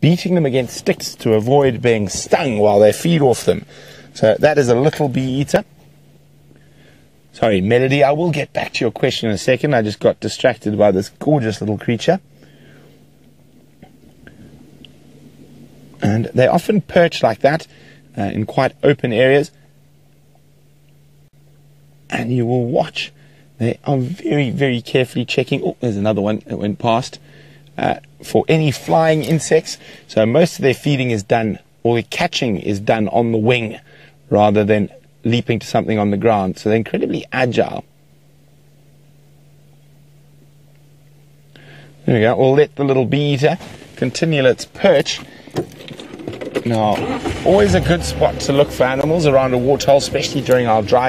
beating them against sticks to avoid being stung while they feed off them. So that is a little bee eater. Sorry, Melody, I will get back to your question in a second. I just got distracted by this gorgeous little creature. And they often perch like that uh, in quite open areas. And you will watch. They are very, very carefully checking. Oh, there's another one that went past. Uh, for any flying insects. So most of their feeding is done, or their catching is done on the wing rather than leaping to something on the ground. So they're incredibly agile. There we go. We'll let the little bee eater continue its perch. Now, always a good spot to look for animals around a waterhole, especially during our dry